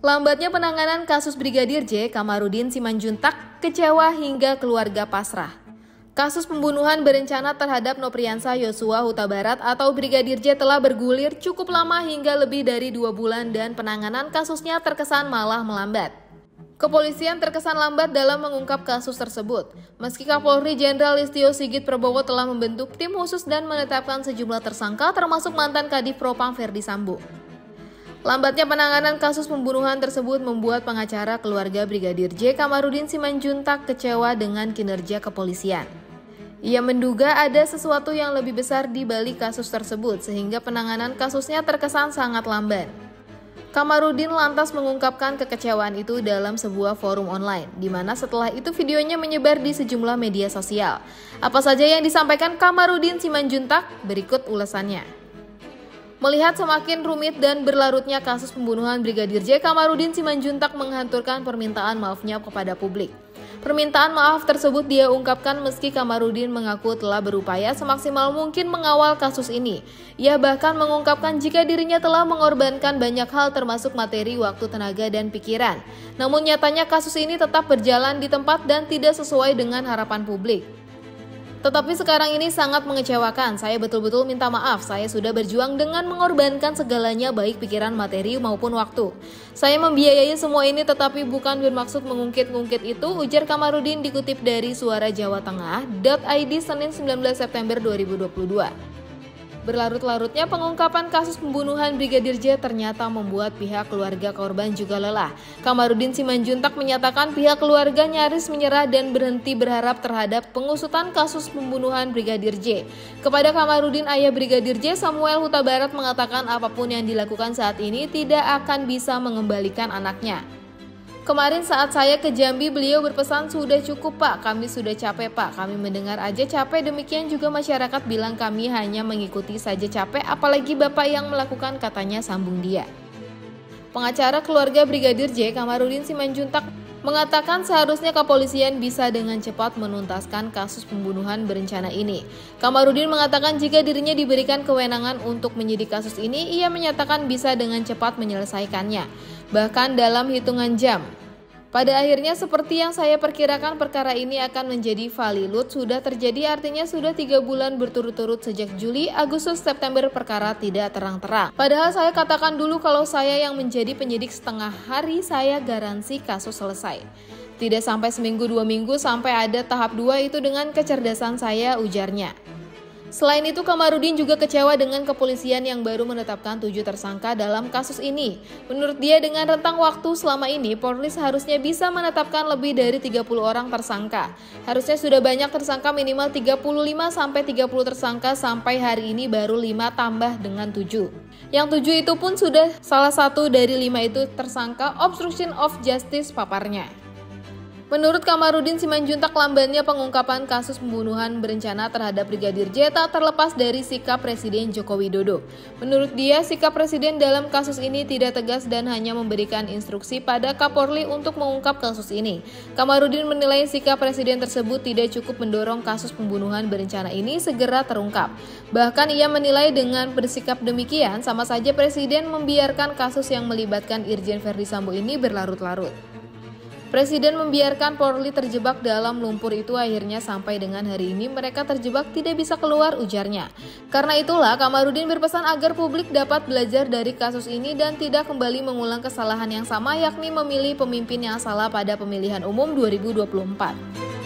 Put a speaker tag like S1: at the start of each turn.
S1: Lambatnya penanganan kasus Brigadir J, Kamarudin Simanjuntak kecewa hingga keluarga pasrah. Kasus pembunuhan berencana terhadap Nopriansa Yosua Huta Barat atau Brigadir J telah bergulir cukup lama hingga lebih dari dua bulan dan penanganan kasusnya terkesan malah melambat. Kepolisian terkesan lambat dalam mengungkap kasus tersebut. Meski Kapolri Jenderal Listio Sigit Prabowo telah membentuk tim khusus dan menetapkan sejumlah tersangka termasuk mantan Kadif Propam Ferdi Sambo. Lambatnya penanganan kasus pembunuhan tersebut membuat pengacara keluarga Brigadir J. Kamarudin Simanjuntak kecewa dengan kinerja kepolisian. Ia menduga ada sesuatu yang lebih besar di balik kasus tersebut sehingga penanganan kasusnya terkesan sangat lambat. Kamarudin lantas mengungkapkan kekecewaan itu dalam sebuah forum online, di mana setelah itu videonya menyebar di sejumlah media sosial. Apa saja yang disampaikan Kamarudin Simanjuntak? Berikut ulasannya. Melihat semakin rumit dan berlarutnya kasus pembunuhan Brigadir J, Kamarudin Simanjuntak menghanturkan permintaan maafnya kepada publik. Permintaan maaf tersebut dia ungkapkan meski Kamarudin mengaku telah berupaya semaksimal mungkin mengawal kasus ini. Ia bahkan mengungkapkan jika dirinya telah mengorbankan banyak hal termasuk materi, waktu, tenaga, dan pikiran. Namun nyatanya kasus ini tetap berjalan di tempat dan tidak sesuai dengan harapan publik. Tetapi sekarang ini sangat mengecewakan. Saya betul-betul minta maaf. Saya sudah berjuang dengan mengorbankan segalanya baik pikiran, materi maupun waktu. Saya membiayai semua ini tetapi bukan bermaksud mengungkit-ungkit itu, ujar Kamarudin dikutip dari Suara Jawa Tengah. .id Senin 19 September 2022. Berlarut-larutnya pengungkapan kasus pembunuhan Brigadir J ternyata membuat pihak keluarga korban juga lelah. Kamarudin Simanjuntak menyatakan pihak keluarga nyaris menyerah dan berhenti berharap terhadap pengusutan kasus pembunuhan Brigadir J. Kepada Kamarudin, ayah Brigadir J, Samuel Huta Barat mengatakan apa pun yang dilakukan saat ini tidak akan bisa mengembalikan anaknya. Kemarin saat saya ke Jambi beliau berpesan sudah cukup pak, kami sudah capek pak, kami mendengar aja capek. Demikian juga masyarakat bilang kami hanya mengikuti saja capek apalagi bapak yang melakukan katanya sambung dia. Pengacara keluarga Brigadir J. Kamarudin Simanjuntak mengatakan seharusnya kepolisian bisa dengan cepat menuntaskan kasus pembunuhan berencana ini. Kamarudin mengatakan jika dirinya diberikan kewenangan untuk menyidik kasus ini, ia menyatakan bisa dengan cepat menyelesaikannya, bahkan dalam hitungan jam. Pada akhirnya seperti yang saya perkirakan perkara ini akan menjadi valilut sudah terjadi artinya sudah tiga bulan berturut-turut sejak Juli, Agustus, September perkara tidak terang-terang. Padahal saya katakan dulu kalau saya yang menjadi penyidik setengah hari saya garansi kasus selesai. Tidak sampai seminggu dua minggu sampai ada tahap dua itu dengan kecerdasan saya ujarnya. Selain itu, Kamarudin juga kecewa dengan kepolisian yang baru menetapkan tujuh tersangka dalam kasus ini. Menurut dia, dengan rentang waktu selama ini, Polri seharusnya bisa menetapkan lebih dari 30 orang tersangka. Harusnya sudah banyak tersangka minimal 35 sampai 30 tersangka sampai hari ini baru 5 tambah dengan 7. Yang 7 itu pun sudah salah satu dari 5 itu tersangka obstruction of justice paparnya. Menurut Kamarudin Simanjuntak lambannya pengungkapan kasus pembunuhan berencana terhadap Brigadir J tak terlepas dari sikap Presiden Joko Widodo. Menurut dia, sikap Presiden dalam kasus ini tidak tegas dan hanya memberikan instruksi pada Kapolri untuk mengungkap kasus ini. Kamarudin menilai sikap Presiden tersebut tidak cukup mendorong kasus pembunuhan berencana ini segera terungkap. Bahkan ia menilai dengan bersikap demikian sama saja Presiden membiarkan kasus yang melibatkan Irjen Verdi Sambo ini berlarut-larut. Presiden membiarkan Polri terjebak dalam lumpur itu akhirnya sampai dengan hari ini mereka terjebak tidak bisa keluar ujarnya. Karena itulah Kamarudin berpesan agar publik dapat belajar dari kasus ini dan tidak kembali mengulang kesalahan yang sama yakni memilih pemimpin yang salah pada pemilihan umum 2024.